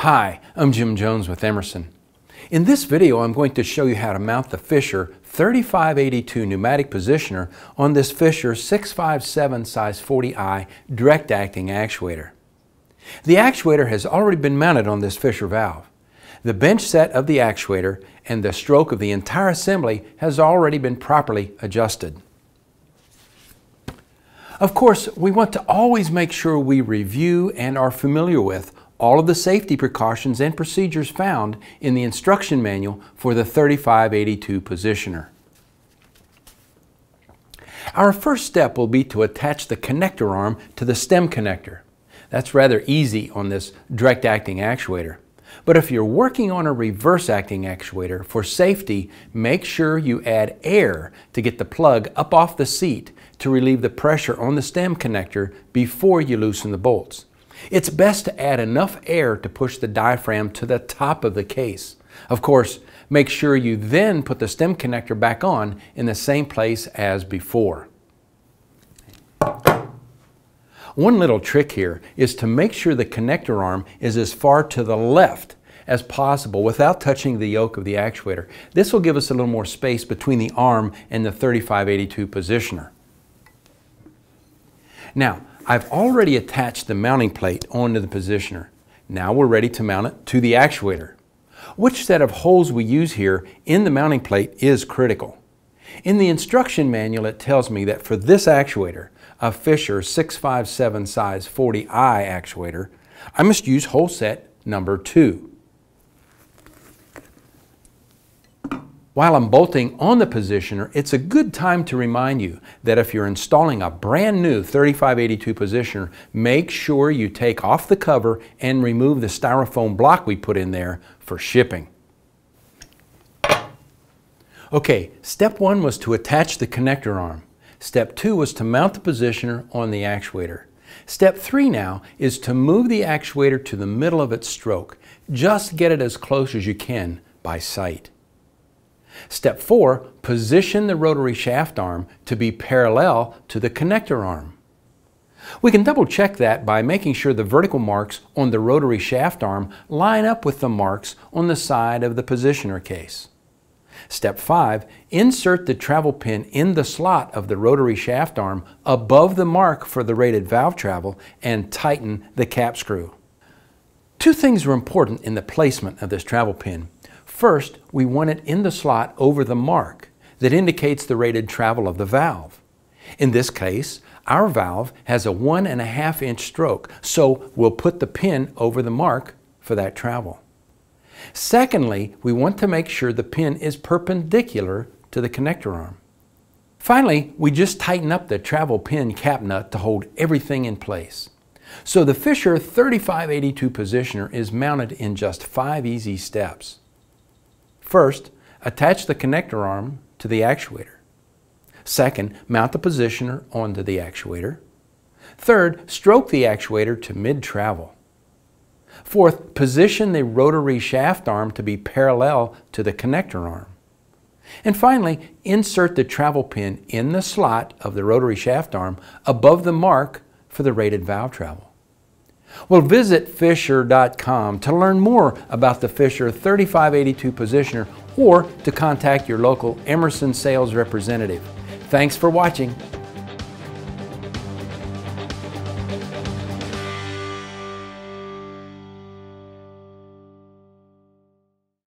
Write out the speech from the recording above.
Hi, I'm Jim Jones with Emerson. In this video I'm going to show you how to mount the Fisher 3582 pneumatic positioner on this Fisher 657 size 40i direct acting actuator. The actuator has already been mounted on this Fisher valve. The bench set of the actuator and the stroke of the entire assembly has already been properly adjusted. Of course, we want to always make sure we review and are familiar with all of the safety precautions and procedures found in the instruction manual for the 3582 positioner. Our first step will be to attach the connector arm to the stem connector. That's rather easy on this direct acting actuator. But if you're working on a reverse acting actuator, for safety, make sure you add air to get the plug up off the seat to relieve the pressure on the stem connector before you loosen the bolts. It's best to add enough air to push the diaphragm to the top of the case. Of course, make sure you then put the stem connector back on in the same place as before. One little trick here is to make sure the connector arm is as far to the left as possible without touching the yoke of the actuator. This will give us a little more space between the arm and the 3582 positioner. Now, I've already attached the mounting plate onto the positioner. Now we're ready to mount it to the actuator. Which set of holes we use here in the mounting plate is critical. In the instruction manual it tells me that for this actuator, a Fisher 657 size 40i actuator, I must use hole set number 2. While I'm bolting on the positioner, it's a good time to remind you that if you're installing a brand new 3582 positioner, make sure you take off the cover and remove the styrofoam block we put in there for shipping. Okay, step one was to attach the connector arm. Step two was to mount the positioner on the actuator. Step three now is to move the actuator to the middle of its stroke. Just get it as close as you can by sight. Step 4, position the rotary shaft arm to be parallel to the connector arm. We can double check that by making sure the vertical marks on the rotary shaft arm line up with the marks on the side of the positioner case. Step 5, insert the travel pin in the slot of the rotary shaft arm above the mark for the rated valve travel and tighten the cap screw. Two things are important in the placement of this travel pin. First, we want it in the slot over the mark that indicates the rated travel of the valve. In this case, our valve has a one and a half inch stroke, so we'll put the pin over the mark for that travel. Secondly, we want to make sure the pin is perpendicular to the connector arm. Finally, we just tighten up the travel pin cap nut to hold everything in place. So the Fisher 3582 positioner is mounted in just five easy steps. First, attach the connector arm to the actuator. Second, mount the positioner onto the actuator. Third, stroke the actuator to mid-travel. Fourth, position the rotary shaft arm to be parallel to the connector arm. And finally, insert the travel pin in the slot of the rotary shaft arm above the mark for the rated valve travel. Well, visit Fisher.com to learn more about the Fisher 3582 positioner or to contact your local Emerson sales representative. Thanks for watching.